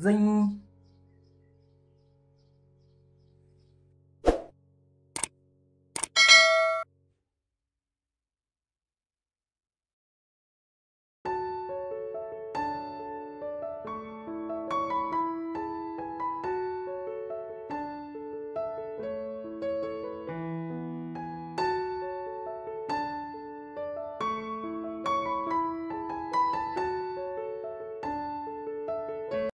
人